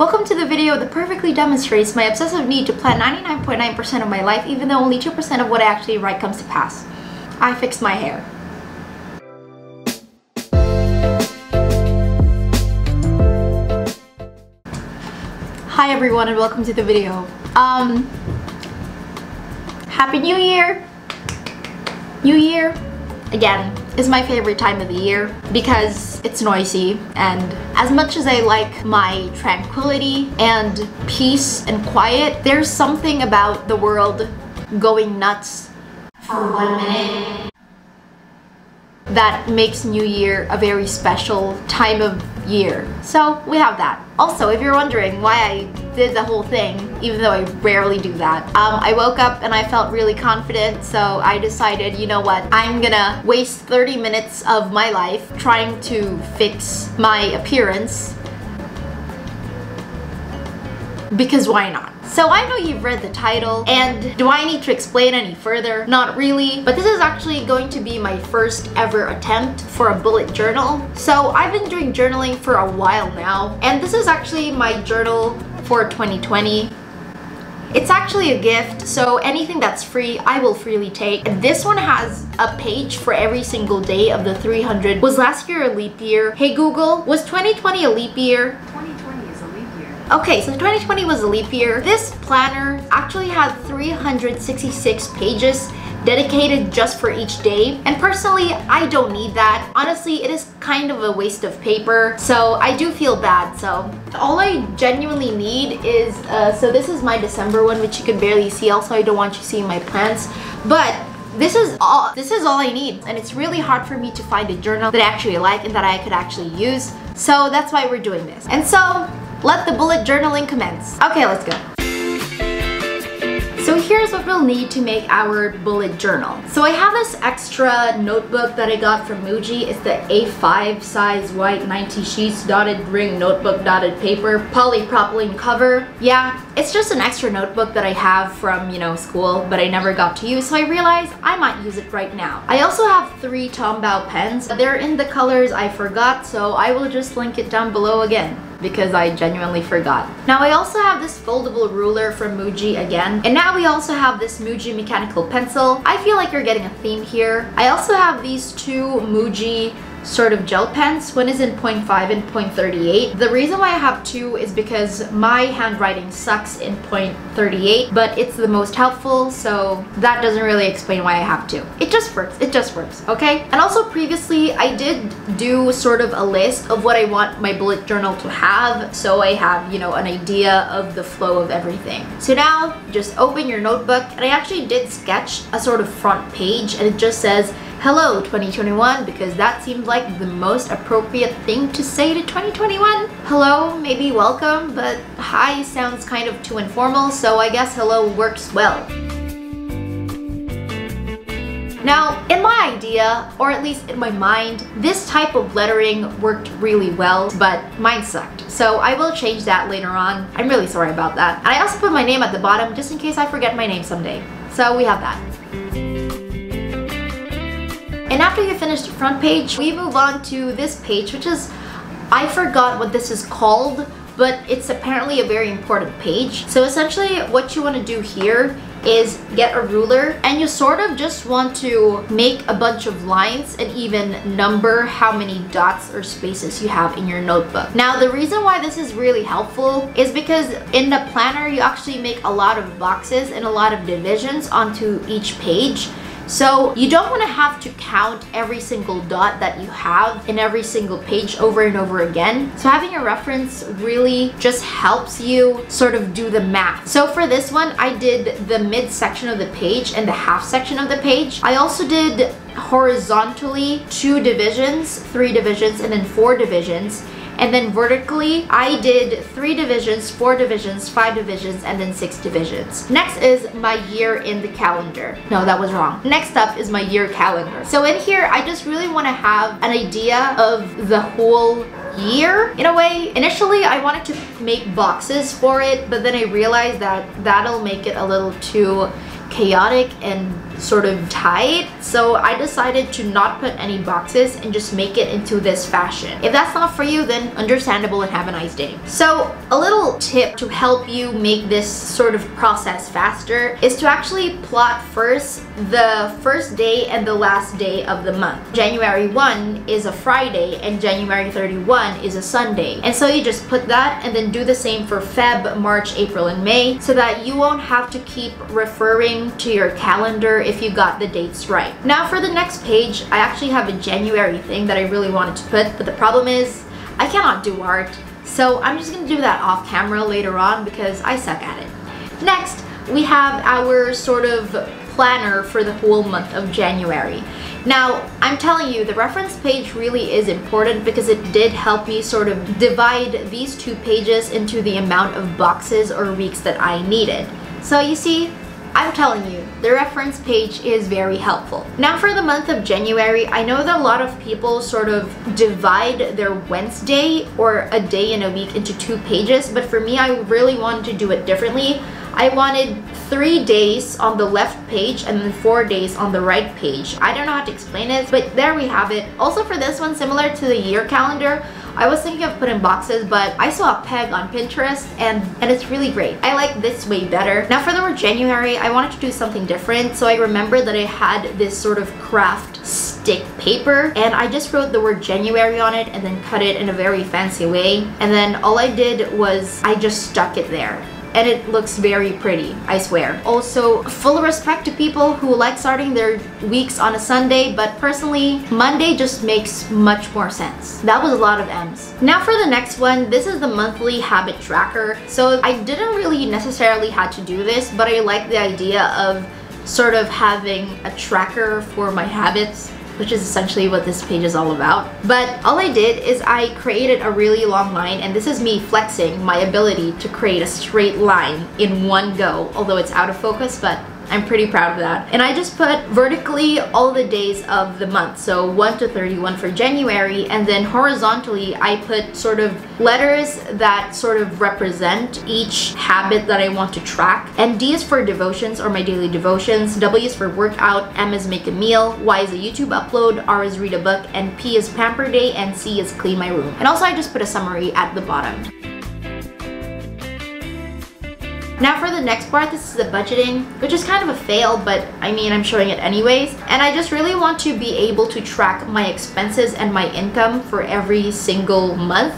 Welcome to the video that perfectly demonstrates my obsessive need to plan 99.9% of my life even though only 2% of what I actually write comes to pass. I fixed my hair. Hi everyone and welcome to the video. Um, Happy New Year! New Year, again, is my favorite time of the year because it's noisy and as much as I like my tranquility and peace and quiet, there's something about the world going nuts for one minute that makes New Year a very special time of year. So we have that. Also, if you're wondering why I did the whole thing, even though I rarely do that, um, I woke up and I felt really confident, so I decided, you know what, I'm gonna waste 30 minutes of my life trying to fix my appearance because why not? So I know you've read the title, and do I need to explain any further? Not really, but this is actually going to be my first ever attempt for a bullet journal. So I've been doing journaling for a while now, and this is actually my journal for 2020. It's actually a gift, so anything that's free, I will freely take. This one has a page for every single day of the 300. Was last year a leap year? Hey Google, was 2020 a leap year? Okay, so 2020 was a leap year. This planner actually had 366 pages dedicated just for each day. And personally, I don't need that. Honestly, it is kind of a waste of paper, so I do feel bad. So all I genuinely need is, uh, so this is my December one, which you can barely see. Also, I don't want you seeing my plants. But this is all this is all I need and it's really hard for me to find a journal that I actually like and that I could actually use so that's why we're doing this and so let the bullet journaling commence. Okay, let's go. So here's what we'll need to make our bullet journal. So I have this extra notebook that I got from Muji. It's the A5 size white 90 sheets dotted ring notebook dotted paper polypropylene cover. Yeah, it's just an extra notebook that I have from, you know, school, but I never got to use, so I realized I might use it right now. I also have three Tombow pens. They're in the colors I forgot, so I will just link it down below again because I genuinely forgot. Now I also have this foldable ruler from Muji again. And now we also have this Muji mechanical pencil. I feel like you're getting a theme here. I also have these two Muji sort of gel pens. One is in 0.5 and 0.38. The reason why I have two is because my handwriting sucks in 0.38, but it's the most helpful, so that doesn't really explain why I have two. It just works. It just works, okay? And also previously, I did do sort of a list of what I want my bullet journal to have, so I have, you know, an idea of the flow of everything. So now, just open your notebook, and I actually did sketch a sort of front page, and it just says, hello 2021 because that seems like the most appropriate thing to say to 2021. Hello, maybe welcome, but hi sounds kind of too informal, so I guess hello works well. Now, in my idea, or at least in my mind, this type of lettering worked really well, but mine sucked. So I will change that later on. I'm really sorry about that. And I also put my name at the bottom just in case I forget my name someday. So we have that. After you finish the front page, we move on to this page, which is, I forgot what this is called, but it's apparently a very important page. So essentially what you want to do here is get a ruler and you sort of just want to make a bunch of lines and even number how many dots or spaces you have in your notebook. Now the reason why this is really helpful is because in the planner you actually make a lot of boxes and a lot of divisions onto each page so you don't want to have to count every single dot that you have in every single page over and over again. So having a reference really just helps you sort of do the math. So for this one, I did the mid section of the page and the half section of the page. I also did horizontally two divisions, three divisions, and then four divisions. And then vertically, I did three divisions, four divisions, five divisions, and then six divisions. Next is my year in the calendar. No, that was wrong. Next up is my year calendar. So in here, I just really want to have an idea of the whole year in a way. Initially, I wanted to make boxes for it, but then I realized that that'll make it a little too chaotic and sort of tight. So I decided to not put any boxes and just make it into this fashion. If that's not for you, then understandable and have a nice day. So a little tip to help you make this sort of process faster is to actually plot first the first day and the last day of the month. January 1 is a Friday and January 31 is a Sunday. And so you just put that and then do the same for Feb, March, April, and May so that you won't have to keep referring to your calendar if you got the dates right. Now for the next page, I actually have a January thing that I really wanted to put, but the problem is I cannot do art. So I'm just gonna do that off camera later on because I suck at it. Next, we have our sort of planner for the whole month of January. Now, I'm telling you, the reference page really is important because it did help me sort of divide these two pages into the amount of boxes or weeks that I needed. So you see, I'm telling you, the reference page is very helpful. Now for the month of January, I know that a lot of people sort of divide their Wednesday or a day in a week into two pages, but for me, I really wanted to do it differently. I wanted three days on the left page and then four days on the right page. I don't know how to explain it, but there we have it. Also for this one, similar to the year calendar, I was thinking of putting boxes, but I saw a peg on Pinterest and, and it's really great. I like this way better. Now for the word January, I wanted to do something different. So I remember that I had this sort of craft stick paper and I just wrote the word January on it and then cut it in a very fancy way. And then all I did was I just stuck it there and it looks very pretty, I swear. Also, full respect to people who like starting their weeks on a Sunday, but personally, Monday just makes much more sense. That was a lot of M's. Now for the next one, this is the monthly habit tracker. So I didn't really necessarily had to do this, but I like the idea of sort of having a tracker for my habits which is essentially what this page is all about. But all I did is I created a really long line and this is me flexing my ability to create a straight line in one go, although it's out of focus, but I'm pretty proud of that. And I just put vertically all the days of the month. So 1 to 31 for January. And then horizontally, I put sort of letters that sort of represent each habit that I want to track. And D is for devotions or my daily devotions. W is for workout. M is make a meal. Y is a YouTube upload. R is read a book. And P is pamper day. And C is clean my room. And also I just put a summary at the bottom. Now for the next part, this is the budgeting, which is kind of a fail, but I mean, I'm showing it anyways. And I just really want to be able to track my expenses and my income for every single month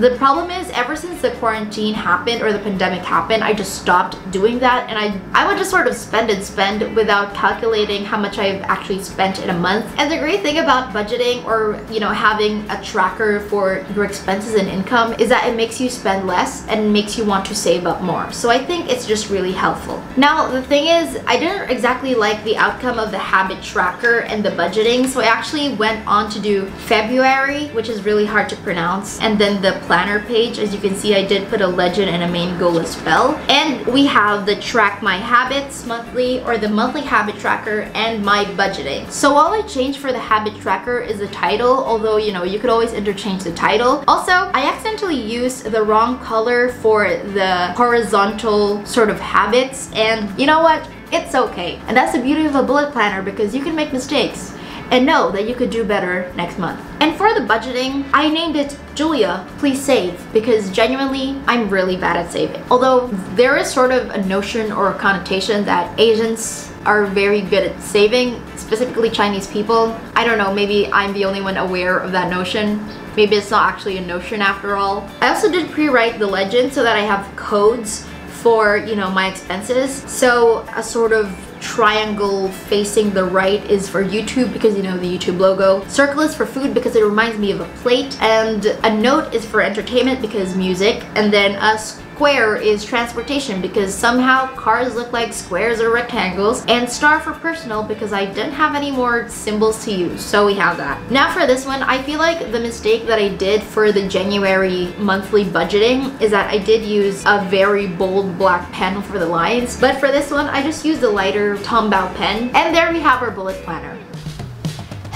the problem is ever since the quarantine happened or the pandemic happened, I just stopped doing that and I, I would just sort of spend and spend without calculating how much I've actually spent in a month. And the great thing about budgeting or, you know, having a tracker for your expenses and income is that it makes you spend less and makes you want to save up more. So I think it's just really helpful. Now, the thing is, I didn't exactly like the outcome of the habit tracker and the budgeting, so I actually went on to do February, which is really hard to pronounce, and then the planner page. As you can see, I did put a legend and a main goal as well. And we have the track my habits monthly or the monthly habit tracker and my budgeting. So all I changed for the habit tracker is the title, although you know, you could always interchange the title. Also, I accidentally used the wrong color for the horizontal sort of habits and you know what? It's okay. And that's the beauty of a bullet planner because you can make mistakes and know that you could do better next month. And for the budgeting, I named it Julia, please save, because genuinely, I'm really bad at saving. Although there is sort of a notion or a connotation that Asians are very good at saving, specifically Chinese people. I don't know, maybe I'm the only one aware of that notion. Maybe it's not actually a notion after all. I also did pre-write the legend so that I have codes for, you know, my expenses. So a sort of triangle facing the right is for YouTube because you know the YouTube logo. Circle is for food because it reminds me of a plate. And a note is for entertainment because music. And then a square is transportation because somehow cars look like squares or rectangles and star for personal because I didn't have any more symbols to use so we have that. Now for this one I feel like the mistake that I did for the January monthly budgeting is that I did use a very bold black pen for the lines but for this one I just used a lighter Tombow pen and there we have our bullet planner.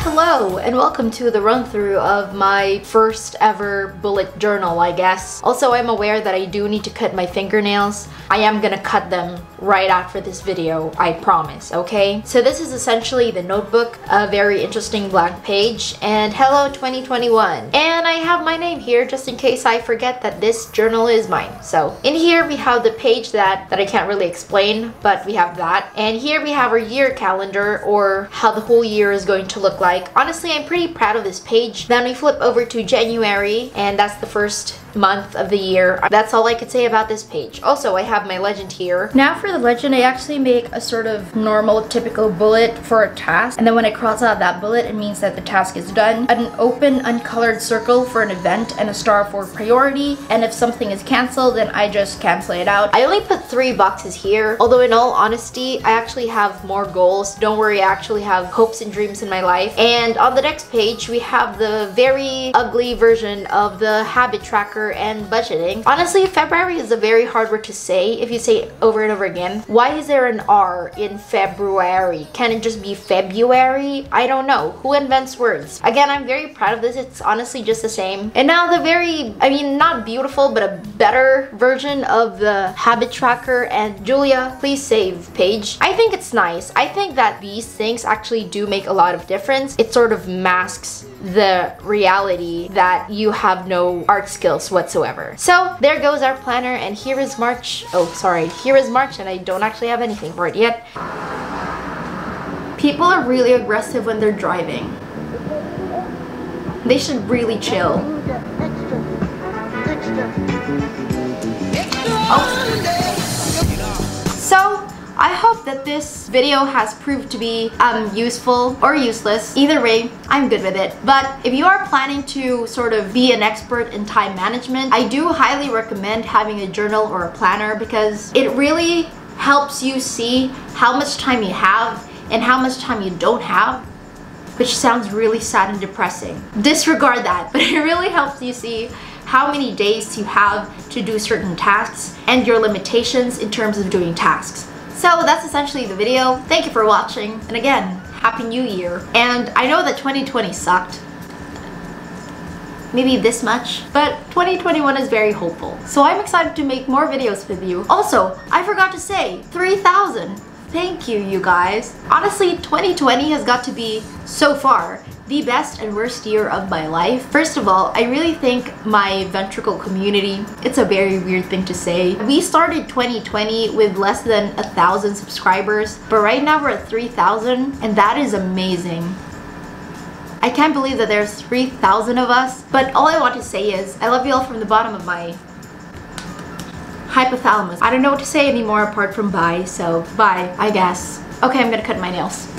Hello and welcome to the run through of my first ever bullet journal I guess. Also I'm aware that I do need to cut my fingernails. I am gonna cut them right after this video, I promise, okay? So this is essentially the notebook, a very interesting blank page, and hello 2021. And I have my name here just in case I forget that this journal is mine. So in here we have the page that, that I can't really explain, but we have that. And here we have our year calendar or how the whole year is going to look like. Honestly, I'm pretty proud of this page. Then we flip over to January and that's the first month of the year. That's all I could say about this page. Also, I have my legend here. Now for the legend, I actually make a sort of normal, typical bullet for a task. And then when I cross out that bullet, it means that the task is done. An open, uncolored circle for an event and a star for priority. And if something is canceled, then I just cancel it out. I only put three boxes here. Although in all honesty, I actually have more goals. Don't worry, I actually have hopes and dreams in my life. And on the next page, we have the very ugly version of the habit tracker and budgeting. Honestly, February is a very hard word to say if you say it over and over again. Why is there an R in February? Can it just be February? I don't know. Who invents words? Again, I'm very proud of this. It's honestly just the same. And now the very, I mean, not beautiful, but a better version of the habit tracker and Julia, please save page. I think it's nice. I think that these things actually do make a lot of difference. It sort of masks the reality that you have no art skills whatsoever. So there goes our planner and here is March. Oh, sorry. Here is March and I don't actually have anything for it yet. People are really aggressive when they're driving. They should really chill. Oh. So, I hope that this video has proved to be um, useful or useless. Either way, I'm good with it. But if you are planning to sort of be an expert in time management, I do highly recommend having a journal or a planner because it really helps you see how much time you have and how much time you don't have which sounds really sad and depressing. Disregard that, but it really helps you see how many days you have to do certain tasks and your limitations in terms of doing tasks. So that's essentially the video. Thank you for watching. And again, Happy New Year. And I know that 2020 sucked. Maybe this much, but 2021 is very hopeful. So I'm excited to make more videos with you. Also, I forgot to say, 3,000. Thank you, you guys. Honestly, 2020 has got to be, so far, the best and worst year of my life. First of all, I really think my ventricle community, it's a very weird thing to say. We started 2020 with less than a thousand subscribers, but right now we're at 3,000 and that is amazing. I can't believe that there's 3,000 of us, but all I want to say is I love you all from the bottom of my hypothalamus. I don't know what to say anymore apart from bye, so bye, I guess. Okay, I'm gonna cut my nails.